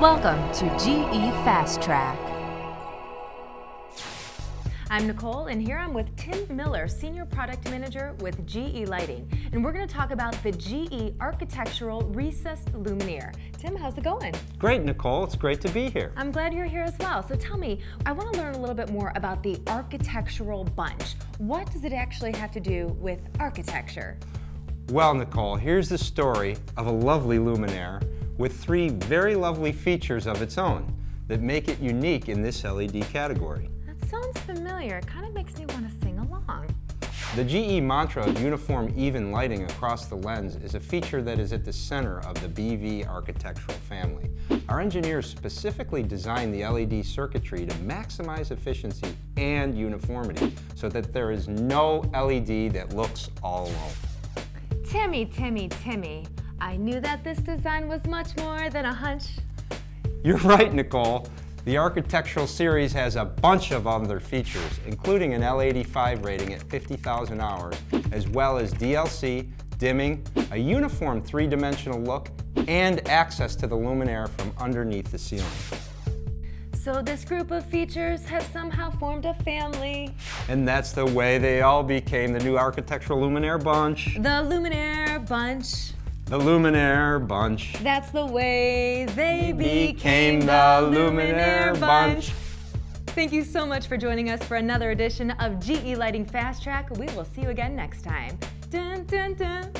Welcome to GE Fast Track. I'm Nicole, and here I'm with Tim Miller, Senior Product Manager with GE Lighting. And we're going to talk about the GE Architectural Recessed Luminaire. Tim, how's it going? Great, Nicole. It's great to be here. I'm glad you're here as well. So tell me, I want to learn a little bit more about the architectural bunch. What does it actually have to do with architecture? Well, Nicole, here's the story of a lovely luminaire with three very lovely features of its own that make it unique in this LED category. That sounds familiar. It kind of makes me want to sing along. The GE mantra of uniform even lighting across the lens is a feature that is at the center of the GE architectural family. Our engineers specifically designed the LED circuitry to maximize efficiency and uniformity so that there is no LED that looks all alone. Timmy, Timmy, Timmy. I knew that this design was much more than a hunch. You're right, Nicole. The architectural series has a bunch of other features, including an L85 rating at 50,000 hours, as well as DLC, dimming, a uniform three-dimensional look, and access to the luminaire from underneath the ceiling. So this group of features have somehow formed a family. And that's the way they all became the new architectural luminaire bunch. The Luminaire Bunch. The Luminaire Bunch. That's the way they became, became the Luminaire Bunch. Thank you so much for joining us for another edition of GE Lighting Fast Track. We will see you again next time. Dun, dun, dun.